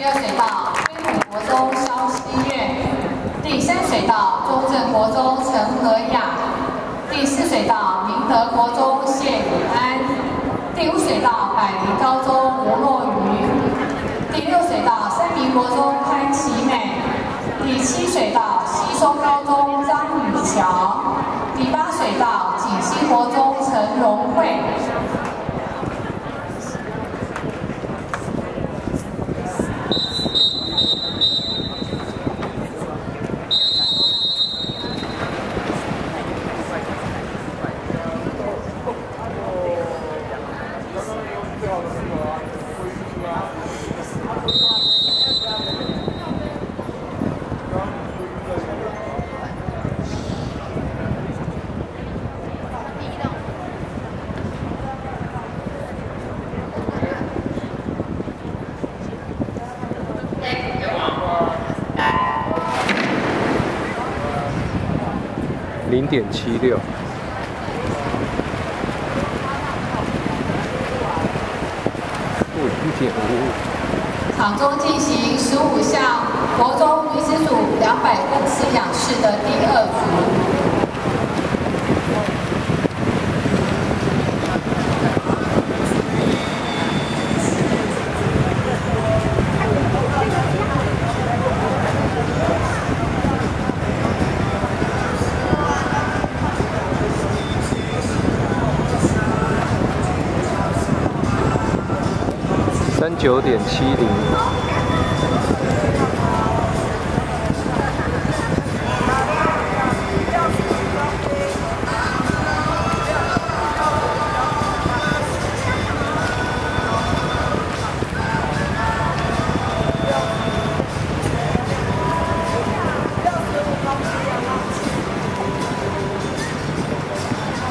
第二水道飞虎国中肖希月，第三水道中正国中陈和雅，第四水道明德国中谢宇安，第五水道百灵高中吴若愚，第六水道三明国中潘启美，第七水道西松高中张雨桥，第八水道锦溪国中陈荣慧。零点七六，负一点五。场中进行十五项国中女子组两百公尺仰式的第二组。三九点七零。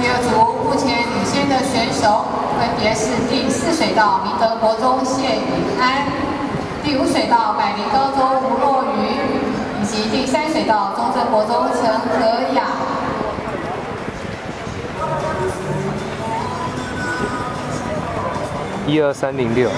第二组目前领先的选手分别是第四水道明德国中谢宇安，第五水道百灵高中吴若瑜，以及第三水道中正国中陈可雅。一二三零六。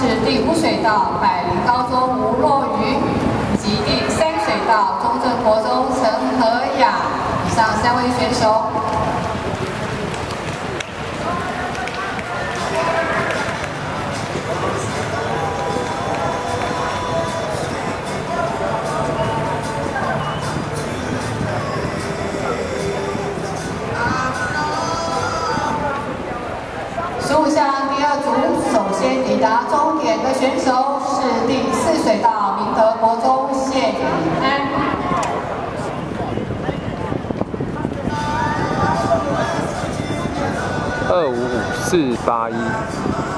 是第五水道百灵高中吴若愚，及第三水道中正国中陈和雅。以上三位选手。的选手是第四水道明德国中谢安。二五五四八一。